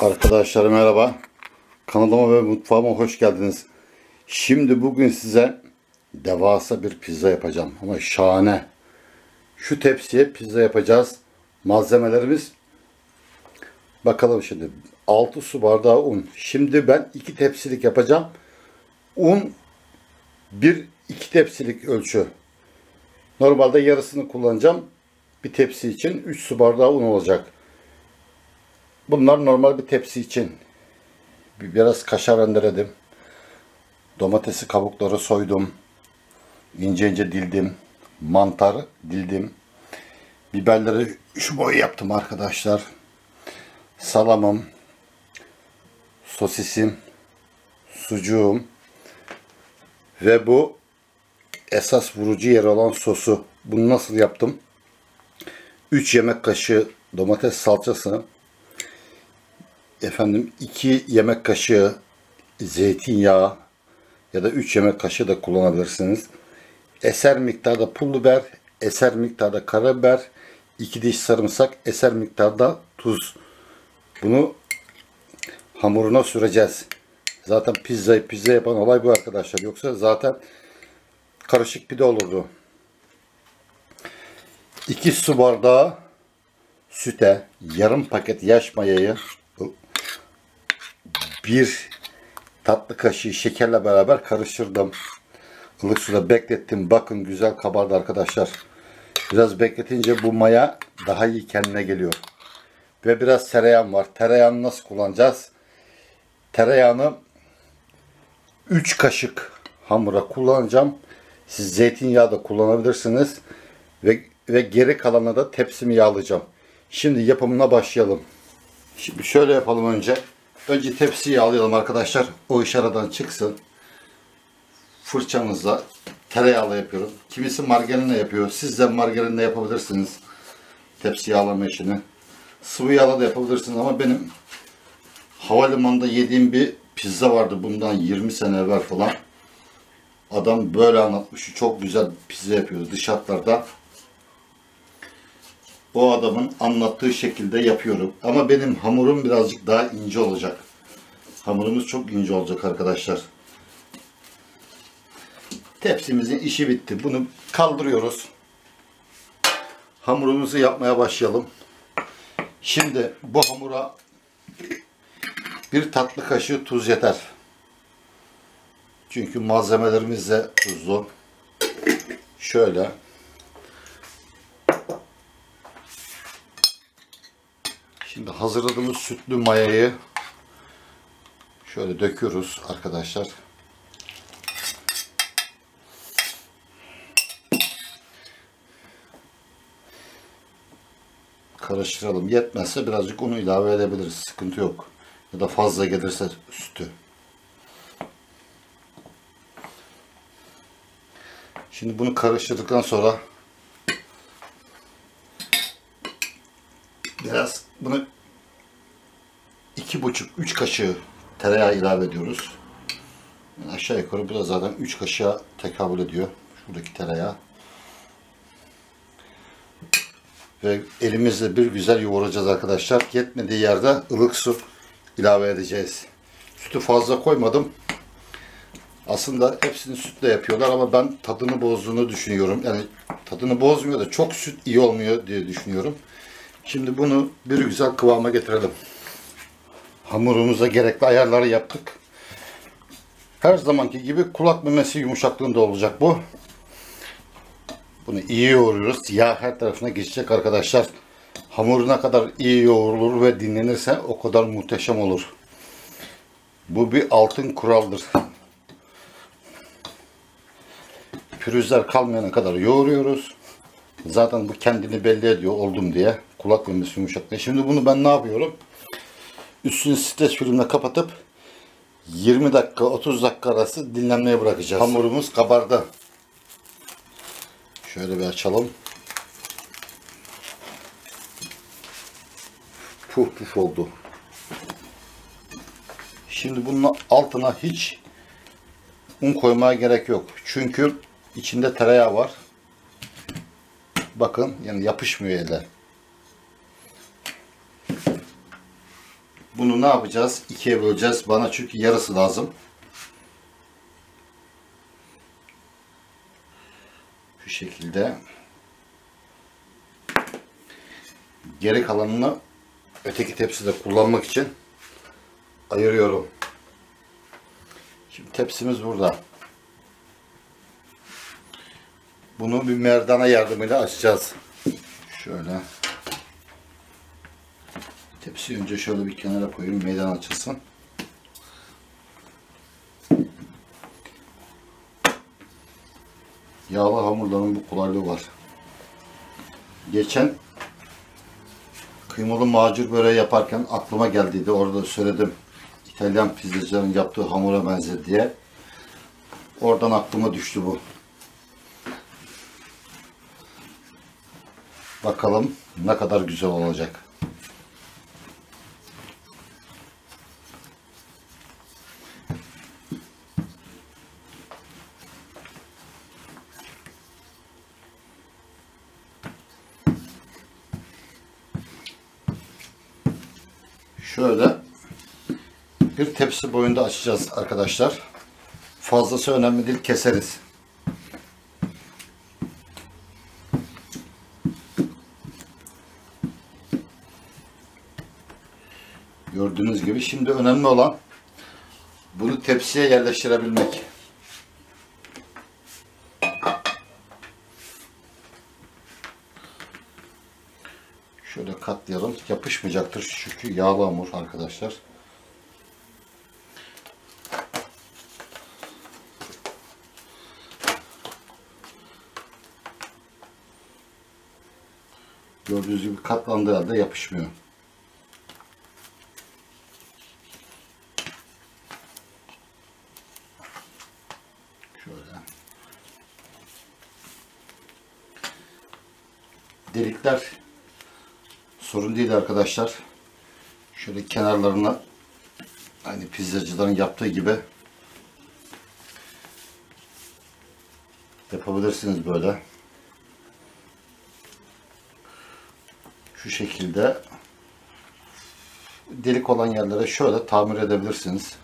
Arkadaşlar merhaba. Kanalıma ve mutfağıma hoş geldiniz. Şimdi bugün size devasa bir pizza yapacağım. Ama şahane. Şu tepsiye pizza yapacağız. Malzemelerimiz bakalım şimdi. 6 su bardağı un. Şimdi ben 2 tepsilik yapacağım. Un 1 2 tepsilik ölçü. Normalde yarısını kullanacağım. Bir tepsi için 3 su bardağı un olacak. Bunlar normal bir tepsi için. Bir- Biraz kaşar rendeledim. Domatesi kabukları soydum. İnce ince dildim. Mantar dildim. Biberleri şu boyu yaptım arkadaşlar. Salamım. Sosisim. Sucuğum. Ve bu esas vurucu yeri olan sosu. Bunu nasıl yaptım? 3 yemek kaşığı domates salçası, efendim 2 yemek kaşığı zeytinyağı ya da 3 yemek kaşığı da kullanabilirsiniz. Eser miktarda pul biber, eser miktarda karabiber, 2 diş sarımsak, eser miktarda tuz. Bunu hamuruna süreceğiz. Zaten pizza pizza yapan olay bu arkadaşlar. Yoksa zaten karışık pide olurdu. 2 su bardağı süte yarım paket yaş mayayı bir tatlı kaşığı şekerle beraber karıştırdım. Ilık suda beklettim. Bakın güzel kabardı arkadaşlar. Biraz bekletince bu maya daha iyi kendine geliyor. Ve biraz tereyağım var. Tereyağını nasıl kullanacağız? Tereyağını 3 kaşık hamura kullanacağım. Siz zeytinyağı da kullanabilirsiniz. Ve, ve geri kalanı da tepsimi yağlayacağım. Şimdi yapımına başlayalım. Şimdi şöyle yapalım önce. Önce tepsiyi yağlayalım arkadaşlar. O iş aradan çıksın. Fırçamızla tereyağla yapıyorum. Kimisi margarinle yapıyor. Siz de margarinle yapabilirsiniz. Tepsi yağlama işini. Sıvı yağla da yapabilirsiniz ama benim havalimanında yediğim bir pizza vardı bundan 20 sene evvel falan. Adam böyle anlatmış. Çok güzel pizza yapıyordu dış hatlarda. O adamın anlattığı şekilde yapıyorum. Ama benim hamurum birazcık daha ince olacak. Hamurumuz çok ince olacak arkadaşlar. Tepsimizin işi bitti. Bunu kaldırıyoruz. Hamurumuzu yapmaya başlayalım. Şimdi bu hamura bir tatlı kaşığı tuz yeter. Çünkü malzemelerimiz de tuzlu. Şöyle. Şimdi hazırladığımız sütlü mayayı şöyle döküyoruz arkadaşlar. Karıştıralım. Yetmezse birazcık unu ilave edebiliriz. Sıkıntı yok. Ya da fazla gelirse sütü. Şimdi bunu karıştırdıktan sonra biraz bunu iki buçuk üç kaşığı tereyağı ilave ediyoruz. Yani aşağı yukarı bu da zaten üç kaşığa tekabül ediyor. Şuradaki tereyağı. Ve elimizle bir güzel yoğuracağız arkadaşlar. Yetmediği yerde ılık su ilave edeceğiz. Sütü fazla koymadım. Aslında hepsini sütle yapıyorlar ama ben tadını bozduğunu düşünüyorum. Yani tadını bozmuyor da çok süt iyi olmuyor diye düşünüyorum. Şimdi bunu bir güzel kıvama getirelim. Hamurumuza gerekli ayarları yaptık. Her zamanki gibi kulak memesi yumuşaklığında olacak bu. Bunu iyi yoğuruyoruz. Yağ her tarafına geçecek arkadaşlar. Hamur ne kadar iyi yoğrulur ve dinlenirse o kadar muhteşem olur. Bu bir altın kuraldır. Pürüzler kalmayana kadar yoğuruyoruz. Zaten bu kendini belli ediyor oldum diye. Kulak memesi yumuşaklığı. Şimdi bunu ben ne yapıyorum? Üstünü streç filmle kapatıp 20 dakika 30 dakika arası dinlenmeye bırakacağız. Hamurumuz kabardı. Şöyle bir açalım. Puf puf oldu. Şimdi bunun altına hiç un koymaya gerek yok. Çünkü içinde tereyağı var. Bakın yani yapışmıyor ele. Ne yapacağız? İkiye böleceğiz. Bana çünkü yarısı lazım. Şu şekilde. Geri kalanını öteki tepside kullanmak için ayırıyorum. Şimdi tepsimiz burada. Bunu bir merdana yardımıyla açacağız. Şöyle. Tepsiyi önce şöyle bir kenara koyayım. Meydan açılsın. Yağlı hamurların bu kolaylığı var. Geçen kıymalı macur böreği yaparken aklıma geldiydi. Orada söyledim. İtalyan pizzacıların yaptığı hamura benzer diye. Oradan aklıma düştü bu. Bakalım ne kadar güzel olacak. Şöyle boyunda açacağız arkadaşlar. Fazlası önemli değil keseriz. Gördüğünüz gibi şimdi önemli olan bunu tepsiye yerleştirebilmek. Şöyle katlayalım. Yapışmayacaktır çünkü yağlı hamur arkadaşlar. Gördüğünüz gibi katlandığı halde yapışmıyor. Şöyle. Delikler sorun değil arkadaşlar. Şöyle kenarlarına aynı pizzacıların yaptığı gibi yapabilirsiniz böyle. Şu şekilde delik olan yerlere şöyle tamir edebilirsiniz.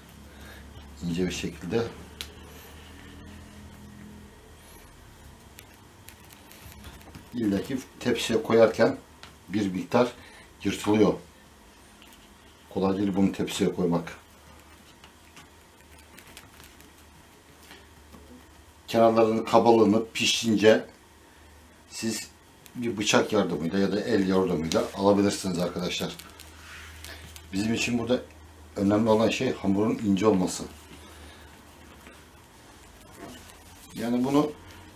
ince bir şekilde. İlla ki tepsiye koyarken bir miktar yırtılıyor. Kolay değil bunu tepsiye koymak. Kenarlarının kabalığını pişince siz bir bıçak yardımıyla ya da el yardımıyla alabilirsiniz arkadaşlar. Bizim için burada önemli olan şey hamurun ince olması. Yani bunu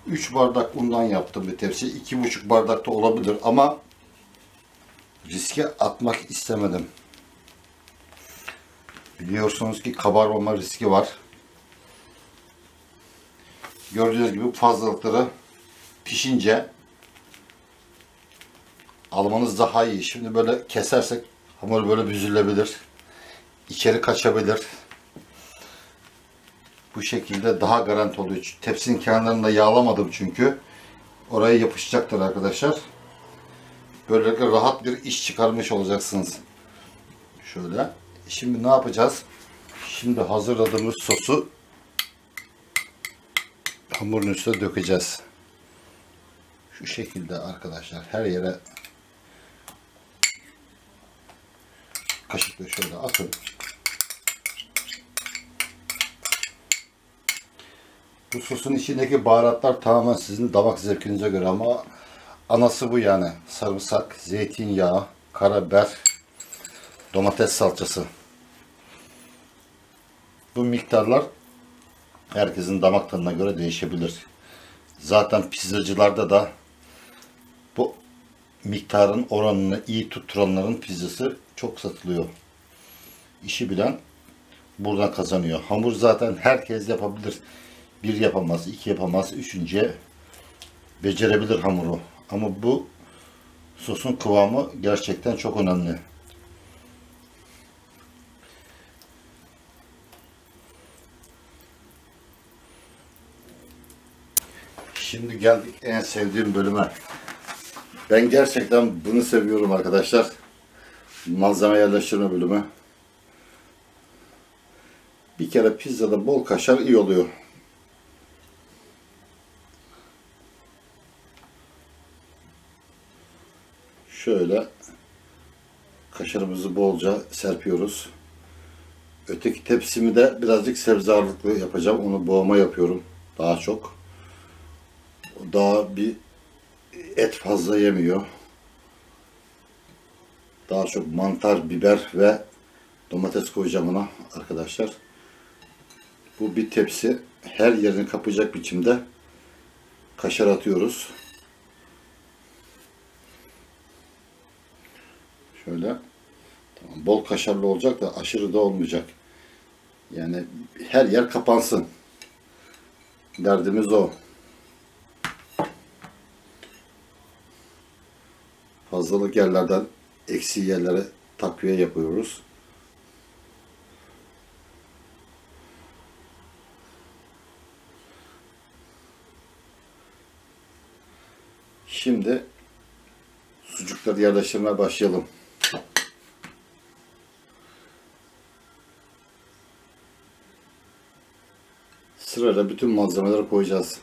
3 bardak undan yaptım bir tepsi. 2,5 bardakta olabilir ama riske atmak istemedim. Biliyorsunuz ki kabarmama riski var. Gördüğünüz gibi fazlalıkları pişince almanız daha iyi. Şimdi böyle kesersek hamur böyle büzülebilir. İçeri kaçabilir. Bu şekilde daha garanti oluyor. Tepsinin kenarlarını da yağlamadım çünkü. Oraya yapışacaktır arkadaşlar. Böylelikle rahat bir iş çıkarmış olacaksınız. Şöyle. Şimdi ne yapacağız? Şimdi hazırladığımız sosu hamurun üstüne dökeceğiz. Şu şekilde arkadaşlar her yere kaşıkla şöyle atın. Bu sosun içindeki baharatlar tamamen sizin damak zevkinize göre ama anası bu yani. Sarımsak, zeytinyağı, karabiber, domates salçası. Bu miktarlar herkesin damak tadına göre değişebilir. Zaten pizzacılarda da bu miktarın oranını iyi tutturanların pizzası çok satılıyor. İşi bilen buradan kazanıyor. Hamur zaten herkes yapabilir. Bir yapamaz, iki yapamaz, üçüncüye becerebilir hamuru. Ama bu sosun kıvamı gerçekten çok önemli. Şimdi geldik en sevdiğim bölüme. Ben gerçekten bunu seviyorum arkadaşlar. Malzeme yerleştirme bölümü. Bir kere pizzada bol kaşar iyi oluyor. Şöyle kaşarımızı bolca serpiyoruz. Öteki tepsimi de birazcık sebze ağırlıklı yapacağım. Onu boğma yapıyorum daha çok. Daha bir et fazla yemiyor. Daha çok mantar, biber ve domates koyacağım ona arkadaşlar. Bu bir tepsi. Her yerini kapayacak biçimde kaşar atıyoruz. Şöyle. Tamam, bol kaşarlı olacak da aşırı da olmayacak. Yani her yer kapansın. Derdimiz o. Fazlalık yerlerden eksi yerlere takviye yapıyoruz. Şimdi sucukları yerleştirmeye başlayalım. Sırayla bütün malzemeleri koyacağız.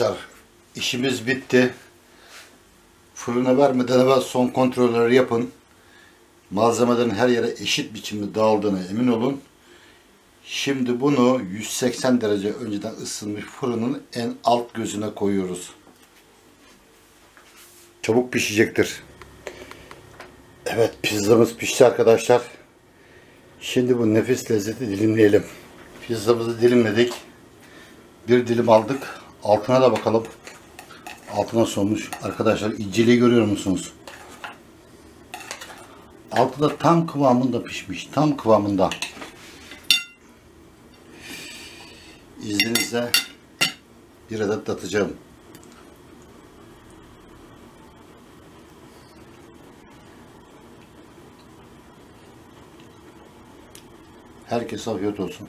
Arkadaşlar işimiz bitti. Fırına vermeden evvel son kontrolleri yapın. Malzemelerin her yere eşit biçimde dağıldığına emin olun. Şimdi bunu 180 derece önceden ısınmış fırının en alt gözüne koyuyoruz. Çabuk pişecektir. Evet pizzamız pişti arkadaşlar. Şimdi bu nefis lezzeti dilimleyelim. Pizzamızı dilimledik. Bir dilim aldık. Altına da bakalım. Altına sonmuş. Arkadaşlar inceliği görüyor musunuz? Altı da tam kıvamında pişmiş. Tam kıvamında. İzninizle bir adet atacağım. Herkese afiyet olsun.